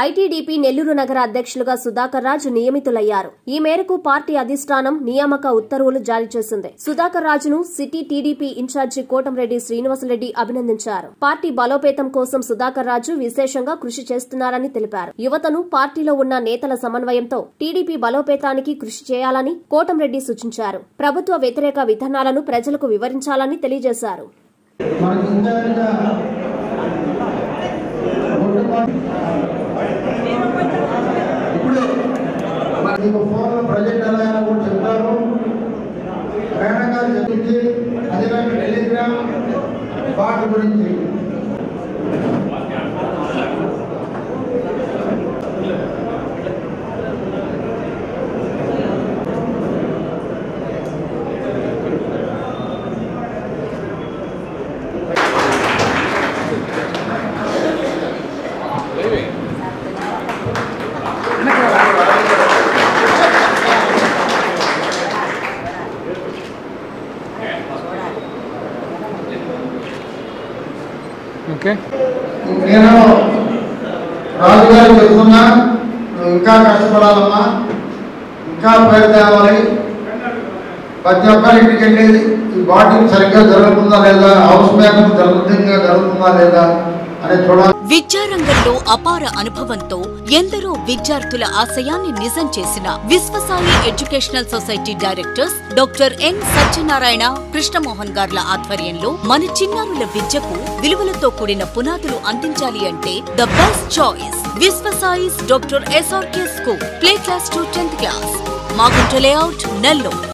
ITDP Nellore నగర అధ్యక్షులుగా సుధాకర్ రాజు నియమితులయ్యారు. ఈ మేరకు పార్టీ అధిష్టానం నియామక ఉత్తర్వులు జారీ చేసింది. సుధాకర్ రాజును city TDP incharge Kotamreddy Srinivasareddy అభినందించారు. పార్టీ బలోపేతం కోసం సుధాకర్ రాజు విశేషంగా కృషి చేస్తున్నారని తెలిపారు. యువతను పార్టీలో ఉన్న నేతల సమన్వయంతో టీడీపీ బలోపేతానికి కృషి చేయాలని కోటంరెడ్డి సూచించారు. ప్రభుత్వ వ్యతిరేక విధానాలను ప్రజలకు వివరించాలని తెలియజేశారు. మనకి మీకు ఫోన్లో ప్రజెంట్ ఎలా అని కూడా చెప్తారు. ప్రయాణంగా గారు చెప్పించి అదేవిధంగా టెలిగ్రామ్ వాటి గురించి. ఓకే. నేను రాజుగారు చెప్తున్నా నువ్వు ఇంకా కష్టపడాలమ్మా. ఇంకా పేరు తేవాలి ప్రతి ఒక్కరి ఇంటికి వెళ్ళి ఈ బాటిల్ సరిగ్గా జరుగుతుందా లేదా హౌస్ మేకప్ జరుగుతుందా జరుగుతుందా లేదా అని చూడాలి. విద్యారంగంలో అపార అనుభవంతో ఎందరో విద్యార్థుల ఆశయాన్ని నిజం చేసిన Viswasai educational society directors doctor N Satyanarayana Krishnamohan గార్ల ఆధ్వర్యంలో మన చిన్నారుల విద్యకు విలువలతో కూడిన పునాదులు అందించాలి అంటే the best choice. Viswasai's doctor SRK school. Play class to tenth class. Magunta layout Nellore.